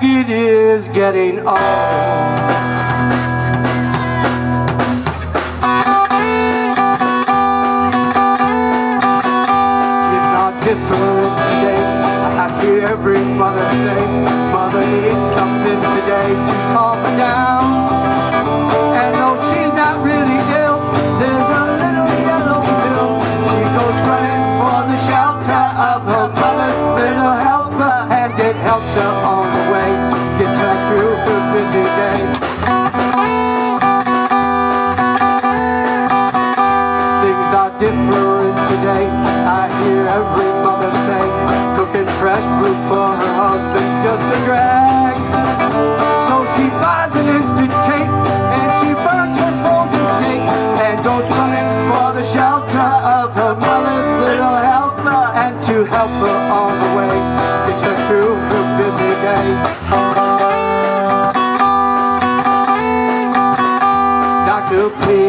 think it is getting old. Kids are different today. A happy every Mother's Day. Mother needs something today to calm her down. day. I hear every mother say, cooking fresh fruit for her husband's just a drag. So she buys an instant cake, and she burns her frozen steak, and goes running for the shelter of her mother's little helper, and to help her on the way, it's her true busy day. Doctor, please.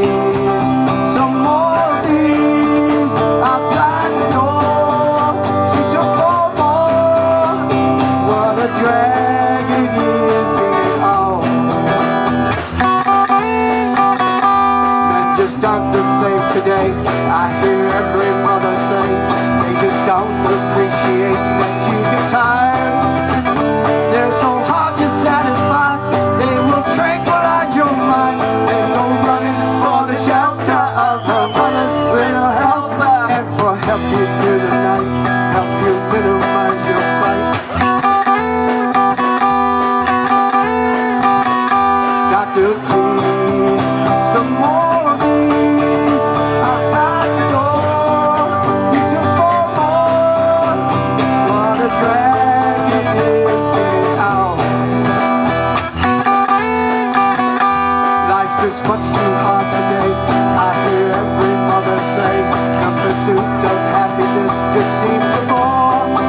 Aren't the same today. I hear every mother say they just don't appreciate that you get tired. They're so hard to satisfy. They will tranquilize your mind. They go running for the shelter of her mother's little helper. And for help you through the night, help you minimize your fight. Doctor, Just much too hard today. I hear every mother say, the pursuit of happiness just seems a bore.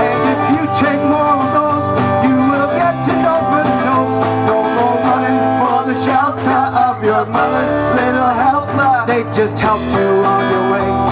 And if you take more of those, you will get to overdose. No more running for the shelter of your mother's little helper. They just help you on your way.